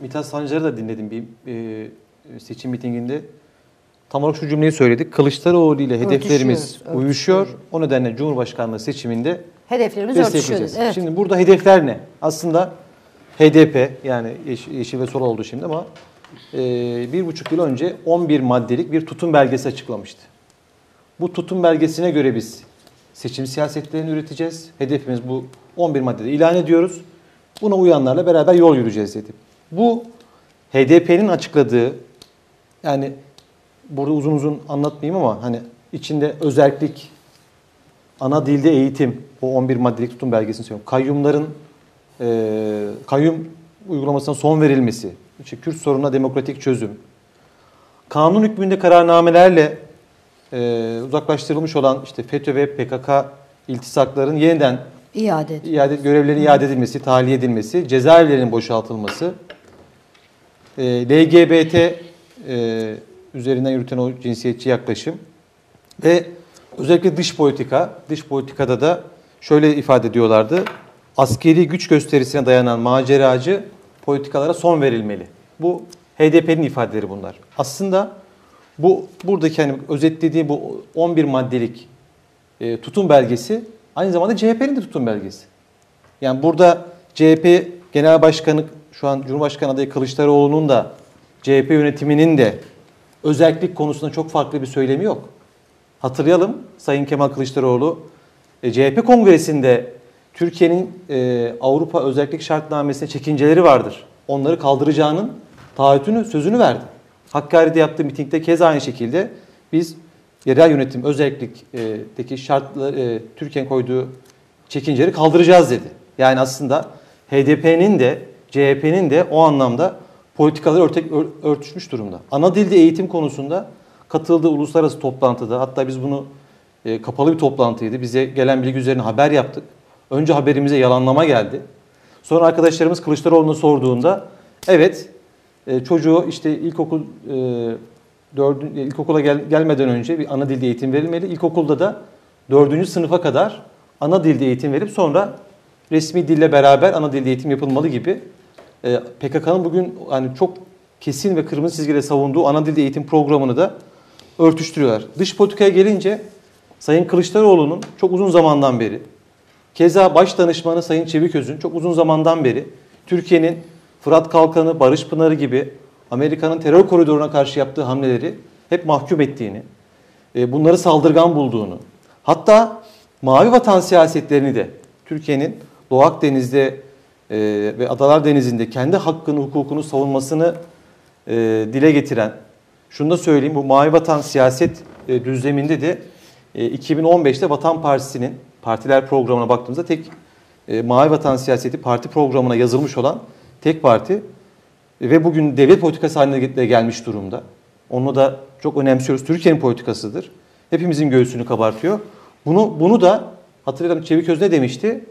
Mithat Sancar'ı da dinledim bir e, seçim mitinginde. Tam olarak şu cümleyi söyledik. Kılıçdaroğlu ile hedeflerimiz Örtüşüyoruz, uyuşuyor. O nedenle Cumhurbaşkanlığı seçiminde Hedeflerimiz örtüşüyor. Evet. Şimdi burada hedefler ne? Aslında HDP yani Yeşil, Yeşil ve Sol oldu şimdi ama e, bir buçuk yıl önce 11 maddelik bir tutum belgesi açıklamıştı. Bu tutum belgesine göre biz seçim siyasetlerini üreteceğiz. Hedefimiz bu 11 maddede ilan ediyoruz. Buna uyanlarla beraber yol yürüyeceğiz dedim. Bu HDP'nin açıkladığı yani burada uzun uzun anlatmayayım ama hani içinde özellik, ana dilde eğitim, o 11 maddelik tutum belgesini söylüyorum. Kayyumların e, kayyum uygulamasına son verilmesi, işte Kürt sorununa demokratik çözüm, kanun hükmünde kararnamelerle e, uzaklaştırılmış olan işte FETÖ ve PKK iltisakların yeniden İade iade görevlerinin iade edilmesi, tahliye edilmesi, cezaevlerinin boşaltılması, e, LGBT e, üzerinden yürüten o cinsiyetçi yaklaşım ve özellikle dış politika, dış politikada da şöyle ifade ediyorlardı. Askeri güç gösterisine dayanan maceracı politikalara son verilmeli. Bu HDP'nin ifadeleri bunlar. Aslında bu buradaki hani özetlediği bu 11 maddelik e, tutum belgesi aynı zamanda CHP'nin de tutum belgesi. Yani burada CHP Genel Başkanı şu an Cumhurbaşkanı adayı Kılıçdaroğlu'nun da CHP yönetiminin de özellik konusunda çok farklı bir söylemi yok. Hatırlayalım Sayın Kemal Kılıçdaroğlu e, CHP kongresinde Türkiye'nin e, Avrupa özellik şartnamesine çekinceleri vardır. Onları kaldıracağının taahhütünü, sözünü verdi. Hakkari'de yaptığı mitingde kez aynı şekilde biz yerel yönetim özellikteki şartlar, e, Türkiye'nin koyduğu çekinceleri kaldıracağız dedi. Yani aslında HDP'nin de CHP'nin de o anlamda politikaları örtek, ör- örtüşmüş durumda. Ana dilde eğitim konusunda katıldığı uluslararası toplantıda hatta biz bunu e, kapalı bir toplantıydı. Bize gelen bilgi üzerine haber yaptık. Önce haberimize yalanlama geldi. Sonra arkadaşlarımız Kılıçdaroğlu'na sorduğunda evet e, çocuğu işte ilkokul e, dördün, e, ilkokula gel, gelmeden önce bir ana dilde eğitim verilmeli. İlkokulda da dördüncü sınıfa kadar ana dilde eğitim verip sonra resmi dille beraber ana dilde eğitim yapılmalı gibi e, PKK'nın bugün hani çok kesin ve kırmızı çizgiyle savunduğu ana dilde eğitim programını da örtüştürüyorlar. Dış politikaya gelince Sayın Kılıçdaroğlu'nun çok uzun zamandan beri Keza baş danışmanı Sayın Çeviköz'ün çok uzun zamandan beri Türkiye'nin Fırat Kalkanı, Barış Pınarı gibi Amerika'nın terör koridoruna karşı yaptığı hamleleri hep mahkum ettiğini, e, bunları saldırgan bulduğunu, hatta Mavi Vatan siyasetlerini de Türkiye'nin Doğu Akdeniz'de e, ve Adalar Denizi'nde kendi hakkını, hukukunu savunmasını e, dile getiren, şunu da söyleyeyim bu Mavi Vatan siyaset e, düzleminde de e, 2015'te Vatan Partisi'nin partiler programına baktığımızda tek e, Mavi Vatan Siyaseti parti programına yazılmış olan tek parti ve bugün devlet politikası haline gelmiş durumda. Onu da çok önemsiyoruz. Türkiye'nin politikasıdır. Hepimizin göğsünü kabartıyor. Bunu bunu da hatırlayalım Çeviköz ne demişti?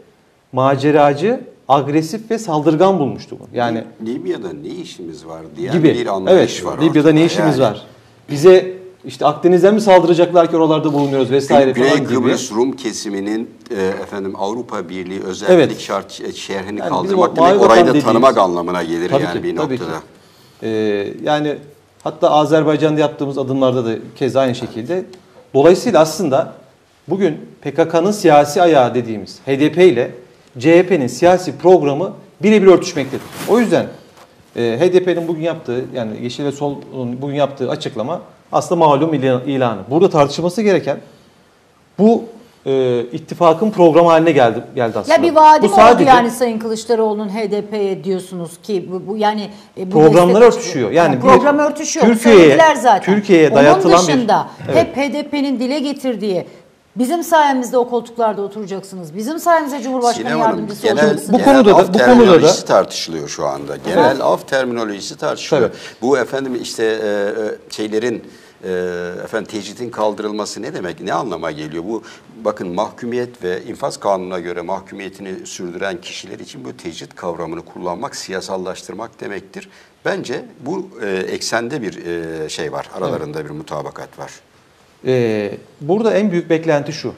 Maceracı, agresif ve saldırgan bulmuştu bunu. Yani Libya'da ne işimiz var diyen gibi. bir anlayış evet, var. Libya'da ne işimiz Yani var? Bize işte Akdeniz'den mi saldıracaklar ki oralarda bulunuyoruz vesaire Güney falan gibi. Kıbrıs Rum kesiminin e, efendim Avrupa Birliği özellik Evet. şart e, şerhini Yani kaldırmak demek orayı da tanımak dediğimiz- anlamına gelir Tabii yani ki, bir tabii noktada. ki. Ee, yani hatta Azerbaycan'da yaptığımız adımlarda da keza aynı şekilde. Dolayısıyla aslında bugün PKK'nın siyasi ayağı dediğimiz HDP ile CHP'nin siyasi programı birebir örtüşmektedir. O yüzden e, HDP'nin bugün yaptığı yani Yeşil ve Sol'un bugün yaptığı açıklama aslında malum ilan- ilanı. Burada tartışılması gereken bu e, ittifakın programı haline geldi geldi aslında. Ya bir vaadi bu mi oldu sadece- yani Sayın Kılıçdaroğlu'nun HDP'ye diyorsunuz ki bu, bu yani e, bu Programlar örtüşüyor. Yani bir- program örtüşüyor. Türkiye'ye-. Türkiye'ye dayatılan Onun bir- dışında Evet. hep HDP'nin dile getirdiği bizim sayemizde o koltuklarda oturacaksınız. Bizim sayemizde Cumhurbaşkanı Sinem Hanım, yardımcısı genel, olacaksınız. Bu konuda da- bu konuda da- terminolojisi tartışılıyor şu anda. Genel af terminolojisi tartışılıyor. Tabii. Bu efendim işte e, e, şeylerin e, efendim tecridin kaldırılması ne demek? Ne anlama geliyor? Bu bakın mahkumiyet ve infaz kanununa göre mahkumiyetini sürdüren kişiler için bu tecrit kavramını kullanmak siyasallaştırmak demektir. Bence bu e, eksende bir e, şey var. Aralarında bir mutabakat var. Ee, burada en büyük beklenti şu.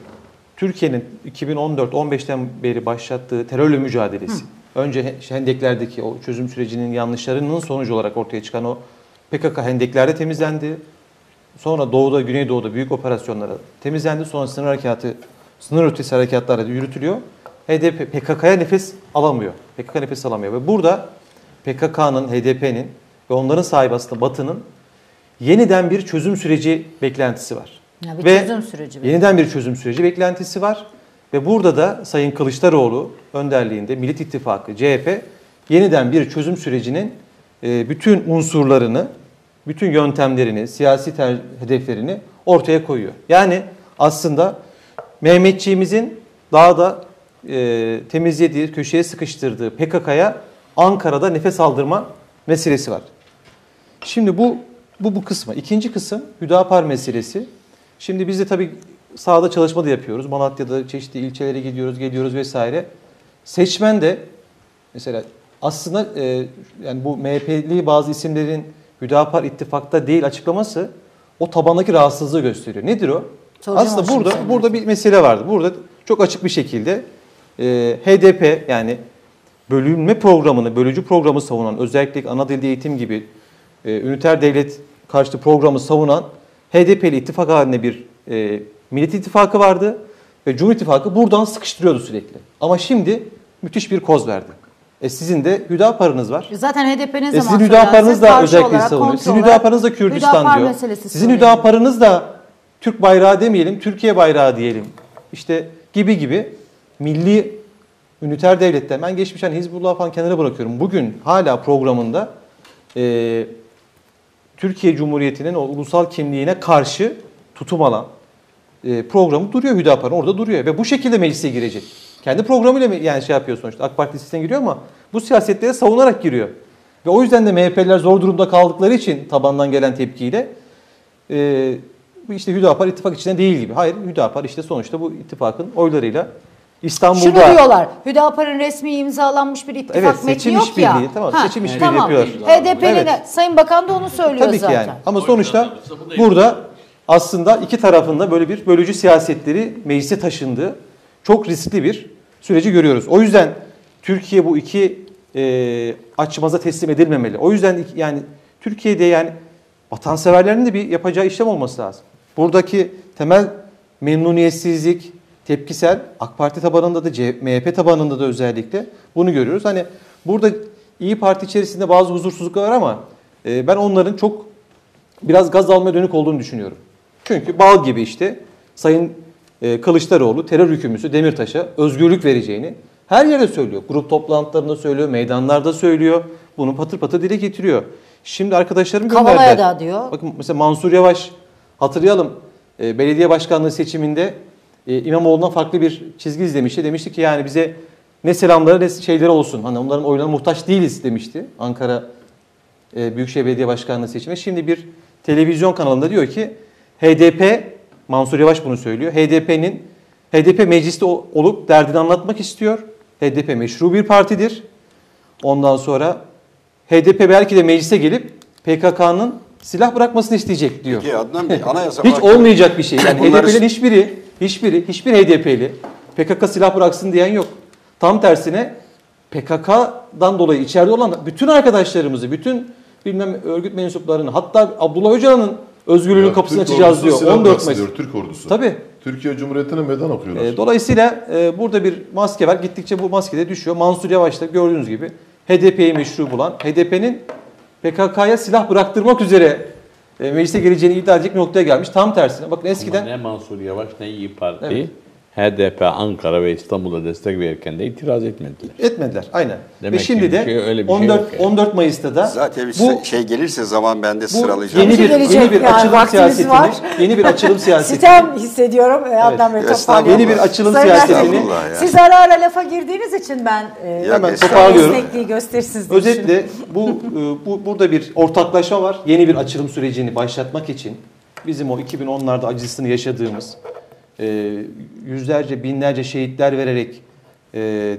Türkiye'nin 2014-15'ten beri başlattığı terörle mücadelesi. önce he- hendeklerdeki o çözüm sürecinin yanlışlarının sonucu olarak ortaya çıkan o PKK hendeklerde temizlendi. Sonra doğuda, güneydoğuda büyük operasyonlara temizlendi. Sonra sınır harekatı, sınır ötesi harekatlar yürütülüyor. HDP PKK'ya nefes alamıyor. PKK nefes alamıyor ve burada PKK'nın, HDP'nin ve onların sahibi aslında Batı'nın yeniden bir çözüm süreci beklentisi var. Ya bir Ve çözüm süreci. Yeniden bir çözüm süreci beklentisi var. Ve burada da Sayın Kılıçdaroğlu önderliğinde Millet İttifakı, CHP yeniden bir çözüm sürecinin e, bütün unsurlarını, bütün yöntemlerini, siyasi hedeflerini ortaya koyuyor. Yani aslında Mehmetçiğimizin daha da e, temizlediği, köşeye sıkıştırdığı PKK'ya Ankara'da nefes aldırma meselesi var. Şimdi bu bu bu kısmı. İkinci kısım Hüdapar meselesi. Şimdi biz de tabii sahada çalışma da yapıyoruz. Malatya'da çeşitli ilçelere gidiyoruz, geliyoruz vesaire. Seçmen de mesela aslında e, yani bu MHP'li bazı isimlerin Hüdapar ittifakta değil açıklaması o tabandaki rahatsızlığı gösteriyor. Nedir o? Soracağım aslında burada sana. burada bir mesele vardı. Burada çok açık bir şekilde e, HDP yani bölünme programını, bölücü programı savunan, özellikle ana dilde eğitim gibi e, üniter devlet karşıtı programı savunan HDP ile ittifak halinde bir e, Millet İttifakı vardı ve Cumhur İttifakı buradan sıkıştırıyordu sürekli. Ama şimdi müthiş bir koz verdi. E sizin de Hüdapar'ınız var. Zaten HDP ne E zaman sizin Hüdapar'ınız da özellikle savunuyor. Sizin Hüdapar'ınız da Kürdistan Hüdapar diyor. Sizin söyleniyor. Hüdapar'ınız da Türk bayrağı demeyelim, Türkiye bayrağı diyelim. İşte gibi gibi milli üniter devletten ben geçmiş hani Hizbullah falan kenara bırakıyorum. Bugün hala programında e, Türkiye Cumhuriyeti'nin o ulusal kimliğine karşı tutum alan e, programı duruyor Hüdapar'ın orada duruyor ve bu şekilde meclise girecek. Kendi programıyla mı yani şey yapıyor sonuçta AK Parti listesine giriyor ama bu siyasetlere savunarak giriyor. Ve o yüzden de MHP'liler zor durumda kaldıkları için tabandan gelen tepkiyle e, işte Hüdapar ittifak içinde değil gibi. Hayır Hüdapar işte sonuçta bu ittifakın oylarıyla İstanbul'da Şunu diyorlar. Hüdapar'ın resmi imzalanmış bir ittifak Evet, metni yok işbirliği, ya. tamam, seçim işbirliği tamam. yapıyor. HDP'nin Evet. Sayın Bakan da onu söylüyor Tabii ki zaten. yani. Ama sonuçta burada aslında iki tarafında böyle bir bölücü siyasetleri meclise taşındığı çok riskli bir süreci görüyoruz. O yüzden Türkiye bu iki e, açmaza teslim edilmemeli. O yüzden yani Türkiye'de yani vatanseverlerin de bir yapacağı işlem olması lazım. Buradaki temel memnuniyetsizlik, tepkisel AK Parti tabanında da MHP tabanında da özellikle bunu görüyoruz. Hani burada İyi Parti içerisinde bazı huzursuzluklar var ama e, ben onların çok biraz gaz almaya dönük olduğunu düşünüyorum. Çünkü bal gibi işte Sayın e, Kılıçdaroğlu terör hükümlüsü Demirtaş'a özgürlük vereceğini her yerde söylüyor. Grup toplantılarında söylüyor, meydanlarda söylüyor. Bunu patır patır dile getiriyor. Şimdi arkadaşlarım gönderdiler. Kavala'ya da diyor. Bakın mesela Mansur Yavaş hatırlayalım e, belediye başkanlığı seçiminde e, İmamoğlu'ndan farklı bir çizgi izlemişti. Demişti ki yani bize ne selamları ne şeyleri olsun. Hani onların oylarına muhtaç değiliz demişti Ankara e, Büyükşehir Belediye Başkanlığı seçimi. Şimdi bir televizyon kanalında diyor ki HDP, Mansur Yavaş bunu söylüyor. HDP'nin HDP mecliste olup derdini anlatmak istiyor. HDP meşru bir partidir. Ondan sonra HDP belki de meclise gelip PKK'nın silah bırakmasını isteyecek diyor. Peki Adnan Bey anayasa Hiç olmayacak bir şey. Yani HDP'lerin hiçbiri, hiçbiri, hiçbir HDP'li PKK silah bıraksın diyen yok. Tam tersine PKK'dan dolayı içeride olan bütün arkadaşlarımızı, bütün bilmem örgüt mensuplarını hatta Abdullah Öcalan'ın özgürlüğünün Ya, kapısını Türk açacağız diyor. silah 14 bıraksın Mayıs. diyor, Türk ordusu. Tabii. Türkiye Cumhuriyeti'ne meydan okuyorlar. E, dolayısıyla e, burada bir maske var. Gittikçe bu maske de düşüyor. Mansur Yavaş da gördüğünüz gibi HDP'yi meşru bulan, HDP'nin PKK'ya silah bıraktırmak üzere meclise geleceğini iddia edecek bir noktaya gelmiş. Tam tersine. Bakın eskiden Ama ne Mansur Yavaş ne İyi Parti Evet. HDP Ankara ve İstanbul'a destek verirken de itiraz etmediler. etmediler. Aynen. Demek Ve şimdi de şey- öyle bir şey 14 yok yani. 14 Mayıs'ta da Zaten bir bu şey gelirse zaman ben de bu sıralayacağım. yeni bir yeni bir yani, açılım siyasetini, var. yeni bir açılım siyasetini Sitem hissediyorum. Evet. Adnan Bey toparlayalım. Yeni bir açılım Sayın siyasetini- ya. Siz ara ara lafa girdiğiniz için ben e, Hemen toparlıyorum. esnekliği gösterirsiniz. Özetle bu, e, bu burada bir ortaklaşma var. Yeni bir açılım sürecini başlatmak için bizim o 2010'larda acısını yaşadığımız e, yüzlerce binlerce şehitler vererek e, e,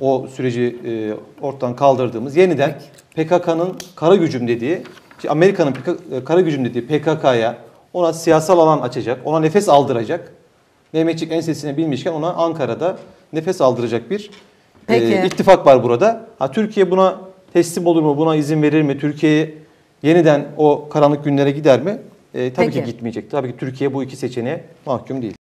o süreci e, ortadan kaldırdığımız yeniden PKK'nın kara gücüm dediği Amerika'nın e, kara gücüm dediği PKK'ya ona siyasal alan açacak, ona nefes aldıracak. Mehmetçik ensesine binmişken ona Ankara'da nefes aldıracak bir Peki. Ee, ittifak var burada. Ha Türkiye buna teslim olur mu? Buna izin verir mi? Türkiye yeniden o karanlık günlere gider mi? Ee, tabii Peki. ki gitmeyecek. Tabii ki Türkiye bu iki seçeneğe mahkum değil.